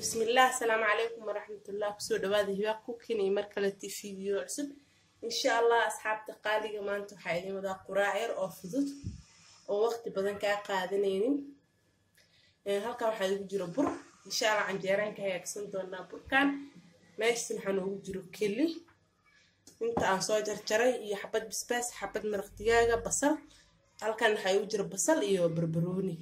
bismillaah asalaamu calaykum waraxmatullah ku soo dhawaada hibaaq kukin iyo mar kaleti video cusub. Insha allah asxaabta qaaliga maanta waxaa idin wadaa quraac yar oo fudud oo waqti badan kaa qaadanaynin. Halkan waxaa igu jiro bur. Insha allah canjeeraan ka hagaagsan doonaa burkan meeshan waxaa noogu jiro keli. Inta aan soo jarjaray iyo xabad bisbaas xabad maraq digaaga basal. Halkan waxaa igu jiro basal iyo barbarooni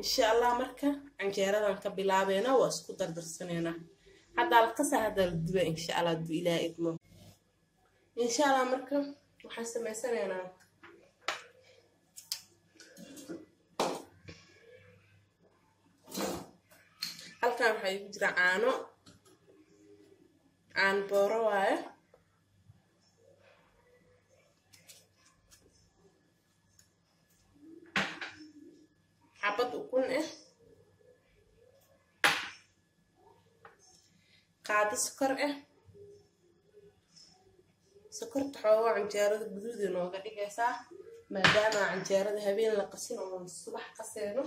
insha allah marka canjeeradan ka bilaabeena waa isku dardarsaneynaa haddaa la duba insha allah haduu ilaa idmo. Insha allah marka waxaan samaysaneynaa halkan waxaa igu jira caano. Caano booro waaye حابة تكون إيه؟ قاعدة سكر إيه؟ سكرت حوا عنجارة قدود نوغا إيه دقيسا مادام عنجارة هبين لقسين ومن الصبح قسينو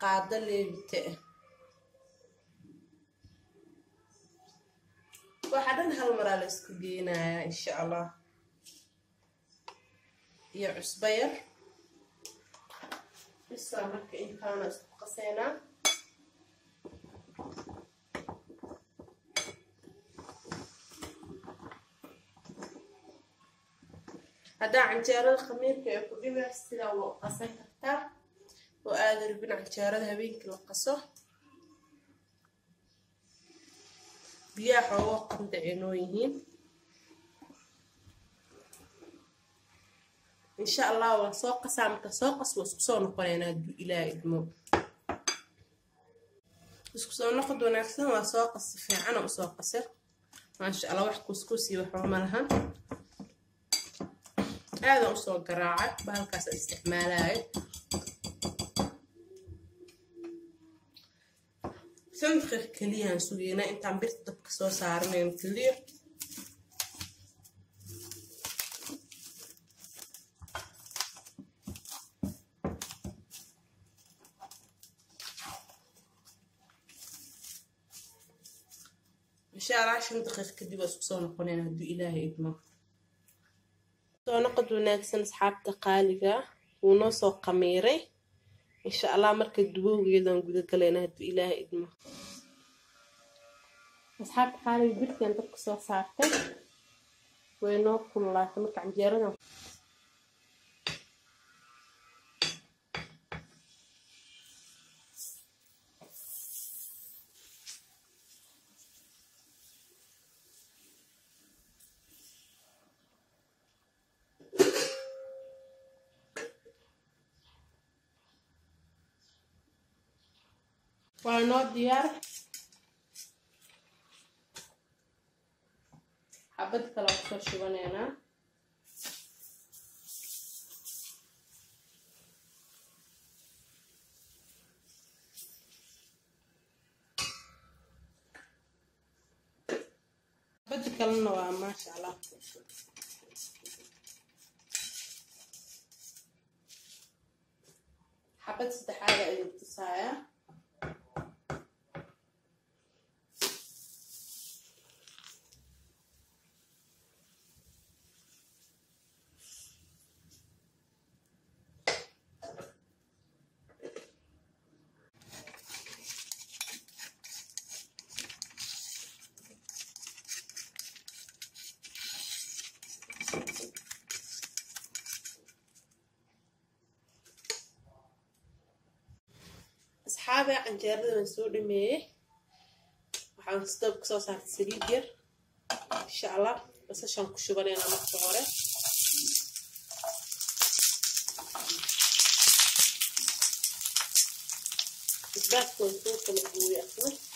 قاعدة ليبتئ waxaa dhan hal maraa la isku geynayaa هي عصبير. السمك إن كان قصينا. هذا عن تيار الخمير كي يكون بما استلوا قصيته حتى وهذا البن عن تيار الهبين كي نقصه بياحوا وقت دعينوهين insha allah waan soo qasaa marka soo qas waa isku soo noqonaynaa hadduu ilaa idmo. Isku soo noqod wanaagsan waa soo qas si fiicana u soo qase. Maasha allah wax kuskusiyo waxba ma lahan aadan u soo garaaca bahalkaas isticmaalayo shan daqiiq keliyaan sugeynaa intaan birta dabka soo saaranayn keliya insha allah shan daqiiq kadib waa isku soo noqonayna hadduu ilaahay idmo soo noqod wanaagsan asxaabta qaaliga wuu noo soo qamiiray insha allah marka dubowgeedan guda galayna hadduu ilaahay idmo asxaabta qaaliga birkan dabka soo saartay way noo kululaatay marka canjeeradan noo diyaar xabad kale kusoo shubaneynaa xabada kalena waa maasha allah xabad saddexaada ayuu tusayaa أصحابي عن جرد من سوري مي وحان ستوب كسو صار سليل إن شاء الله. بس عشان كشوبة لينا مكتورة بس كنت كنت كنت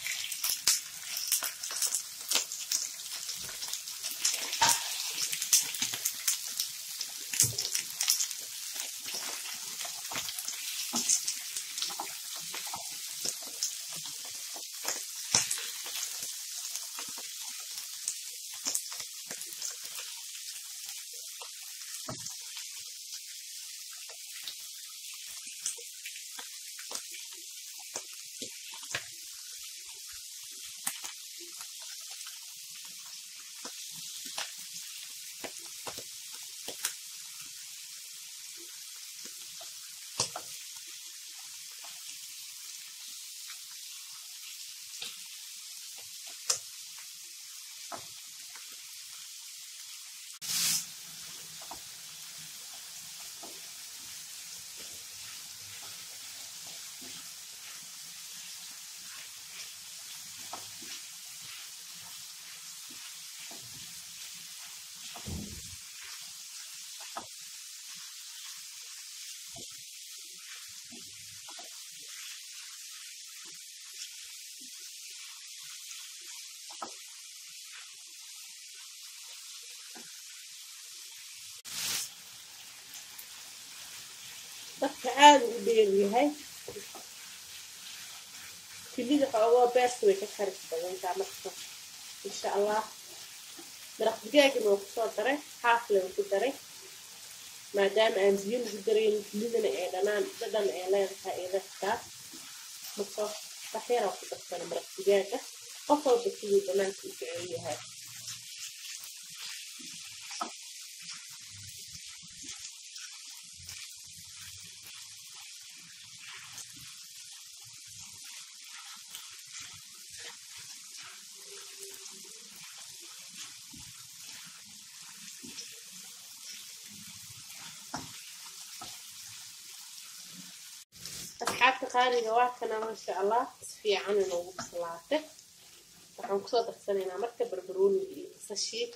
xoogoo beerta way ka karis badantaa marka insha allah maraq digaagina waa kusoo daray xaafle waa ku daray maadaama aan biyo lagu darayn kilidana ee dhanaan dhadhan ee leedahay ee leextaa marka waxyaraa ku darsana maraq digaaga qof walba siduu dhanaanka u jecel yahay waa kana maasha allah si fiican inoogu bislaatay waxaan kusoo darsanaynaa marka barbarooniga iyo basashii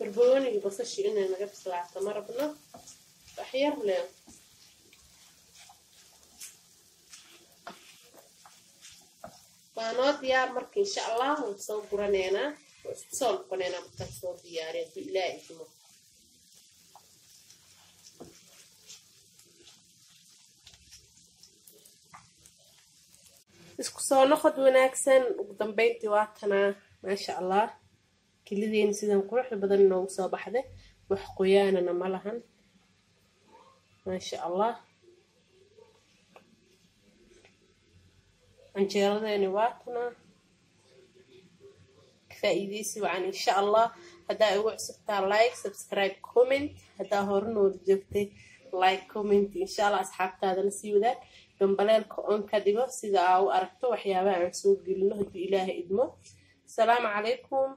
barbarooniga basashii inay naga bislaato ma rabno waxyar leen waa noo diyaar marka insha allah soo guraneynaa isku soo noqoneynaa markaan soo diyaariya hadduu ilaa idmo isku soo noqod wanaagsan ugu dambeyntii waa tanaa maasha allah kilideeni sidan quruxda badan inoogu soo baxday. Wax qoyaanana ma lahan. Maasha allah canjeeradeeni waa tanaa faa'iideysi wacan insha allah haddaa igu cusubtaa like subscribe comment. Haddaa horanooda joogtay like comment. Insha allah asxaabtaada la sii wadaag gambaleelka on ka dhigo sida aa u aragto waxyaabaha aan soo gelino hadduu ilaaha idmo. Asalaamu calaykum